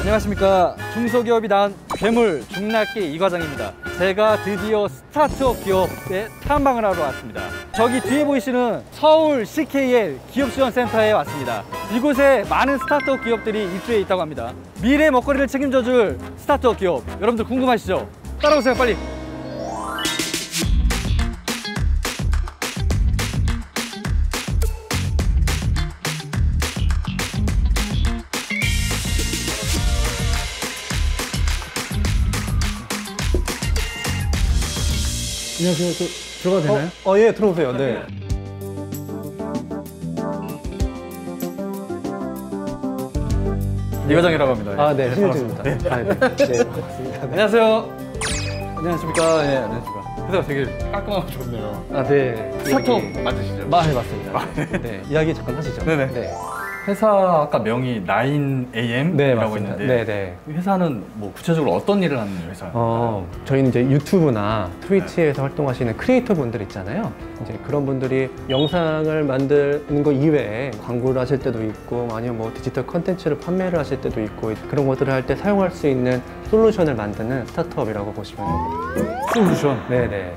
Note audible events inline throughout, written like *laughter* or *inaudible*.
안녕하십니까. 중소기업이 낳은 괴물 중낙기 이과장입니다. 제가 드디어 스타트업 기업에 탐방을 하러 왔습니다. 저기 뒤에 보이시는 서울 CKL 기업지원센터에 왔습니다. 이곳에 많은 스타트업 기업들이 입주해 있다고 합니다. 미래 먹거리를 책임져줄 스타트업 기업 여러분들 궁금하시죠? 따라오세요 빨리 안녕하세요 들어가도 되나요? 어, 예, 들어오세요. 네. 이 과장이라고 합니다 아, 네, 반갑습니다. 신일주입니다. 아, 네. 네, 반갑습니다. 안녕하세요 안녕하십니까 예 안녕하십니까 회사가 되게 깔끔하고 좋네요 아, 네. 스타트업 이야기- 맞으시죠? 마, 네, 맞습니다. 네. 이야기 잠깐 하시죠. 네네. 네. 회사 아까 명이 9AM이라고 네. 있는데 네, 네. 회사는 뭐 구체적으로 어떤 일을 하는 회사예요? 어, 저희는 이제 유튜브나 트위치에서 활동하시는 크리에이터 분들 있잖아요. 이제 그런 분들이 영상을 만드는 거 이외에 광고를 하실 때도 있고 아니면 뭐 디지털 컨텐츠를 판매를 하실 때도 있고 그런 것들을 할 때 사용할 수 있는 솔루션을 만드는 스타트업이라고 보시면 됩니다. 솔루션 네네.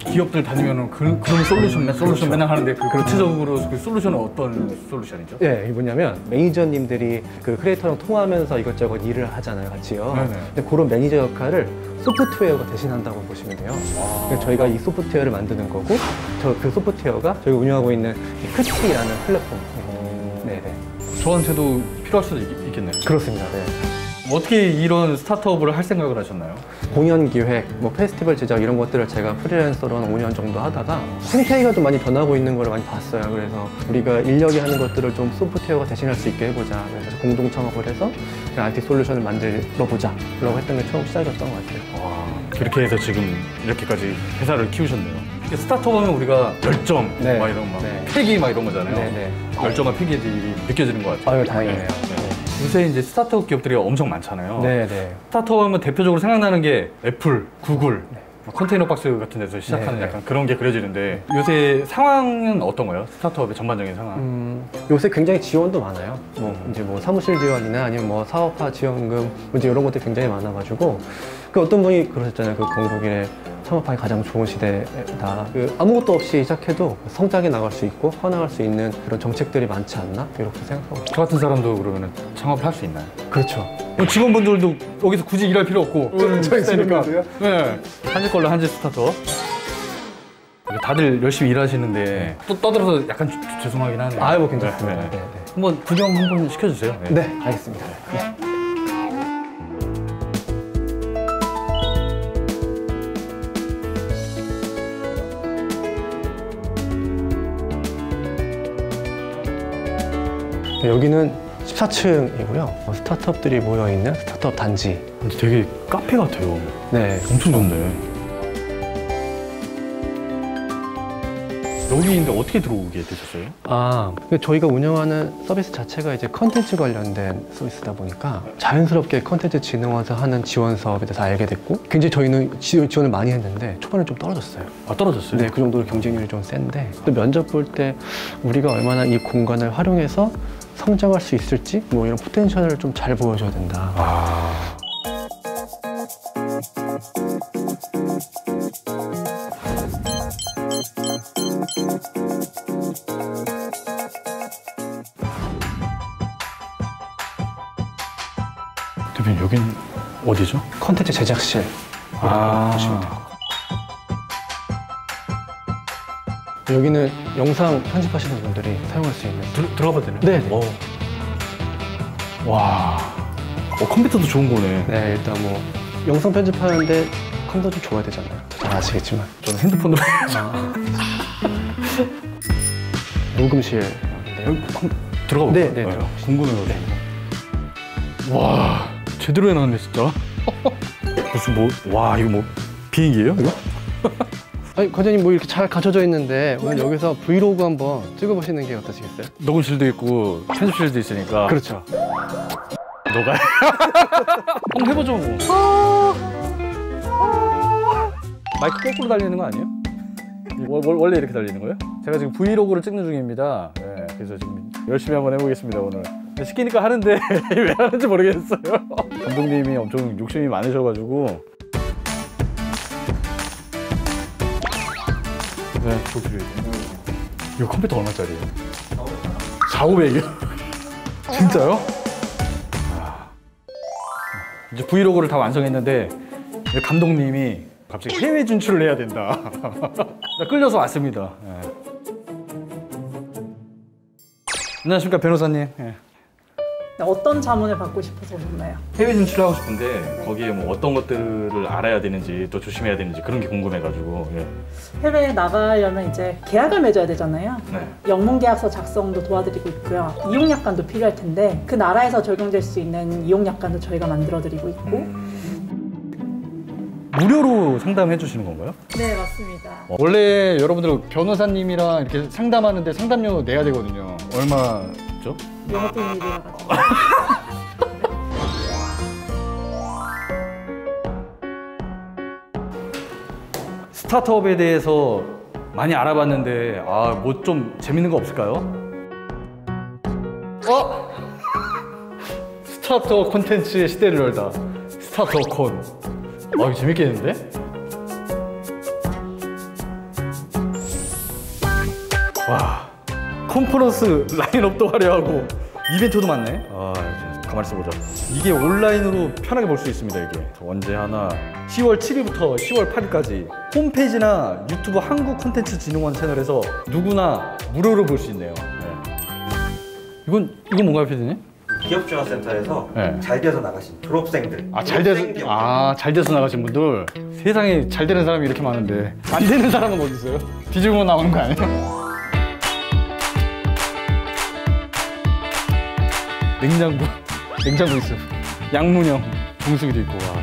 기업들 다니면은 그, 그런 솔루션 맨 솔루션 맨날 하는데 그 구체적으로 그 솔루션은 어떤 솔루션이죠? 네, 이게 뭐냐면 매니저님들이 그 크리에이터랑 통하면서 이것저것 일을 하잖아요, 같이요. 네네. 근데 그런 매니저 역할을 소프트웨어가 대신한다고 보시면 돼요. 그래서 저희가 이 소프트웨어를 만드는 거고, 저 그 소프트웨어가 저희가 운영하고 있는 이 크티라는 플랫폼. 네, 네. 저한테도 필요할 수도 있, 겠네요 그렇습니다. 네. 어떻게 이런 스타트업을 할 생각을 하셨나요? 공연 기획, 뭐 페스티벌 제작 이런 것들을 제가 프리랜서로 한 5년 정도 하다가 생태계가 좀 많이 변하고 있는 걸 많이 봤어요. 그래서 우리가 인력이 하는 것들을 좀 소프트웨어가 대신할 수 있게 해보자. 그래서 공동 창업을 해서 IT 솔루션을 만들어 보자. 라고 했던 게 처음 시작이었던 것 같아요. 와 그렇게 해서 지금 이렇게까지 회사를 키우셨네요. 스타트업 하면 우리가 열정 네. 막 이런 막 네. 패기 막 이런 거잖아요. 네, 네. 열정과 패기들이 느껴지는 것 같아요. 아유, 다행이네요. 요새 이제 스타트업 기업들이 엄청 많잖아요. 네, 네. 스타트업 하면 대표적으로 생각나는 게 애플, 구글, 뭐 컨테이너 박스 같은 데서 시작하는 네, 네. 약간 그런 게 그려지는데 요새 상황은 어떤 거예요? 스타트업의 전반적인 상황. 음, 요새 굉장히 지원도 많아요. 뭐 이제 뭐 사무실 지원이나 아니면 뭐 사업화 지원금 뭐 이제 이런 것들이 굉장히 많아가지고 그 어떤 분이 그러셨잖아요. 그 건국일에 창업하기 가장 좋은 시대다. 그 아무것도 없이 시작해도 성장해 나갈 수 있고 커나갈 수 있는 그런 정책들이 많지 않나 이렇게 생각하고. 저 같은 사람도 그러면 창업을 할 수 있나요? 그렇죠. 뭐 직원분들도 여기서 굳이 일할 필요 없고 저희 되니까. 직원분들요? 네. 한지 걸로 한지 스타트업. 다들 열심히 일하시는데 또 떠들어서 약간 주- 주- 죄송하긴 하네요. 아유 뭐 괜찮습니다. 네, 네, 네. 네. 한번 구경 한번 시켜주세요. 네. 네, 알겠습니다. 여기는 14층이고요. 스타트업들이 모여 있는 스타트업 단지. 되게 카페 같아요. 네, 엄청 좋네. 여기 인데 어떻게 들어오게 되셨어요? 아, 저희가 운영하는 서비스 자체가 이제 컨텐츠 관련된 서비스다 보니까 자연스럽게 컨텐츠 진흥원에서 하는 지원 사업에 대해서 알게 됐고 굉장히 저희는 지- 지원을 많이 했는데 초반에 좀 떨어졌어요. 아 떨어졌어요? 네, 그 정도로 경쟁률이 좀 센데 또 면접 볼 때 우리가 얼마나 이 공간을 활용해서 성장할 수 있을지 뭐 이런 포텐셜을 좀 잘 보여줘야 된다. 아. 대표님 여긴 어디죠? 컨텐츠 제작실. 아. 보시면 돼요. 여기는 영상 편집하시는 분들이 사용할 수 있는 들, 들어가봐도 되나요? 네, 네. 어. 와. 어, 컴퓨터도 좋은 거네. 네, 일단 뭐 영상 편집하는데 컴퓨터 좀 좋아야 되잖아요. 잘 아시겠지만 저는 핸드폰으로. *laughs* 녹음실인데요. 여기 컴- 들어가 네, 볼까요? 네, 들어가 궁금해가지고. 와, 제대로 해놨네, 진짜. *laughs* 무슨 뭐, 와, 이거 뭐, 비행기예요 이거? 아니 과장님 뭐 이렇게 잘 갖춰져 있는데 오늘 여기서 브이로그 한번 찍어보시는 게 어떠시겠어요? 녹음실도 있고, 편집실도 있으니까. 그렇죠. 너가. *laughs* 한번 해보죠, 뭐. 마이크 거꾸로 달리는 거 아니에요? 월- 월- 원래 이렇게 달리는 거예요? 제가 지금 브이로그를 찍는 중입니다. 네, 그래서 지금 열심히 한번 해보겠습니다, 오늘. 시키니까 하는데 *laughs* 왜 하는지 모르겠어요. 감독님이 엄청 욕심이 많으셔가지고. 네, 조필이. 이거 컴퓨터 얼마짜리예요? 4, 500이요? *laughs* 진짜요? 아. 이제 브이로그를 다 완성했는데 감독님이 갑자기 해외 진출을 해야 된다. *laughs* 나 끌려서 왔습니다. 예. 안녕하십니까 변호사님. 예. 어떤 자문을 받고 싶어서 오셨나요? 해외 진출하고 싶은데 거기에 뭐 어떤 것들을 알아야 되는지 또 조심해야 되는지 그런 게 궁금해가지고 예. 해외에 나가려면 이제 계약을 맺어야 되잖아요. 네. 영문 계약서 작성도 도와드리고 있고요. 이용 약관도 필요할 텐데 그 나라에서 적용될 수 있는 이용 약관도 저희가 만들어드리고 있고. 음. 무료로 상담해 주시는 건가요? 네 맞습니다. 원래 여러분들 변호사님이랑 이렇게 상담하는데 상담료 내야 되거든요. 얼마 죠? 영업 비밀이라 가지고. 스타트업에 대해서 많이 알아봤는데 아 뭐 좀 재밌는 거 없을까요? 어? *laughs* 스타트업 콘텐츠의 시대를 열다 스타트업 콘 아, 이거 재밌겠는데? 와 컨퍼런스 라인업도 화려하고 이벤트도 많네 아 가만히 있어보자 이게 온라인으로 편하게 볼 수 있습니다 이게 언제 하나 10월 7일부터 10월 8일까지 홈페이지나 유튜브 한국콘텐츠진흥원 채널에서 누구나 무료로 볼 수 있네요 네. 이건 이건 뭔가요 피디님? 기업지원센터에서 네. 잘 돼서 나가신 졸업생들 아 잘 돼서 기업. 아잘 돼서 나가신 분들 세상에 잘 되는 사람이 이렇게 많은데 안 되는 사람은 어디 있어요? 뒤집으면 나오는 거 아니에요? 냉장고 *laughs* 냉장고 있어 양문형 정수기도 있고 와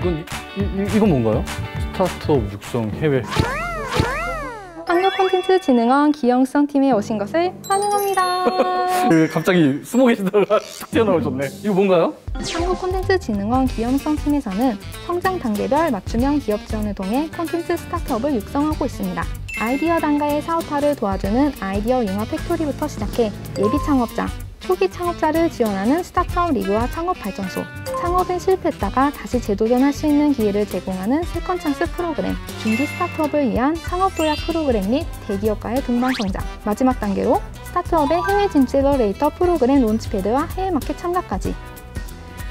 이건 이, 이, 이 건 뭔가요? 스타트업 육성 해외 한국콘텐츠 진흥원 기업육성팀에 오신 것을 환영합니다. *laughs* 그 갑자기 숨어 계시다가 툭 튀어나오셨네 이거 뭔가요? 한국 콘텐츠 진흥원 기업육성팀에서는 성장 단계별 맞춤형 기업 지원을 통해 콘텐츠 스타트업을 육성하고 있습니다. 아이디어 단계의 사업화를 도와주는 아이디어 융합 factory부터 시작해 예비 창업자, 초기 창업자를 지원하는 스타트업 리그와 창업 발전소, 창업에 실패했다가 다시 재도전할 수 있는 기회를 제공하는 second chance 프로그램, 중기 스타트업을 위한 창업 도약 프로그램 및 대기업과의 동반 성장, 마지막 단계로 스타트업의 해외 진출 accelerator 프로그램 launchpad와 해외 마켓 참가까지.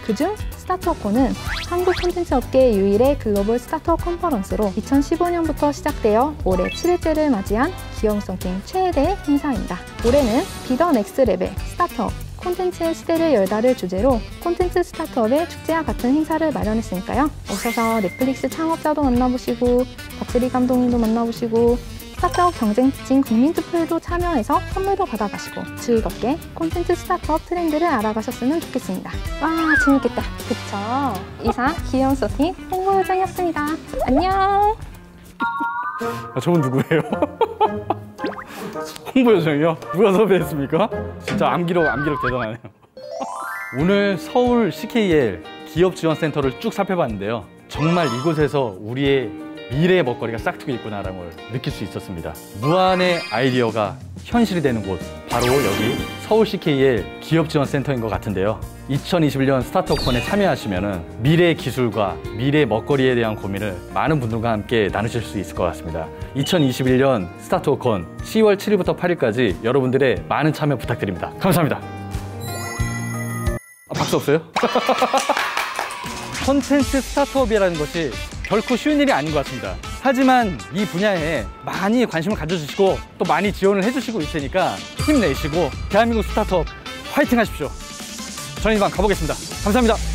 그중 스타트업콘은 한국 콘텐츠 업계 유일의 글로벌 스타트업 컨퍼런스로 2015년부터 시작되어 올해 7회째를 맞이한 기업육성팀 최대 행사입니다. 올해는 be the next level 스타트업 콘텐츠의 시대를 열다를 주제로 콘텐츠 스타트업의 축제와 같은 행사를 마련했으니까요. 오셔서 넷플릭스 창업자도 만나보시고 박세리 감독님도 만나보시고 스타트업 경쟁 특징 국민투표에도 참여해서 선물도 받아가시고 즐겁게 콘텐츠 스타트업 트렌드를 알아가셨으면 좋겠습니다. 와 재밌겠다. 그쵸? 이상 기영서팀 홍보요정이었습니다. 안녕! 아, 저분 누구예요? *laughs* 홍보 요정이요? 누가 섭외했습니까? 진짜 암기력 암기력 대단하네요. *laughs* 오늘 서울 CKL 기업지원센터를 쭉 살펴봤는데요. 정말 이곳에서 우리의 미래의 먹거리가 싹트고 있구나라는 걸 느낄 수 있었습니다. 무한의 아이디어가 현실이 되는 곳 바로 여기 서울 CKL 기업지원센터인 것 같은데요. 2021년 스타트업콘에 참여하시면 미래의 기술과 미래의 먹거리에 대한 고민을 많은 분들과 함께 나누실 수 있을 것 같습니다. 2021년 스타트업콘 10월 7일부터 8일까지 여러분들의 많은 참여 부탁드립니다. 감사합니다. 아, 박수 없어요? *laughs* 콘텐츠 스타트업이라는 것이 결코 쉬운 일이 아닌 것 같습니다. 하지만 이 분야에 많이 관심을 가져주시고 또 많이 지원을 해주시고 있으니까 힘내시고 대한민국 스타트업 화이팅 하십시오. 저는 이만 가보겠습니다. 감사합니다.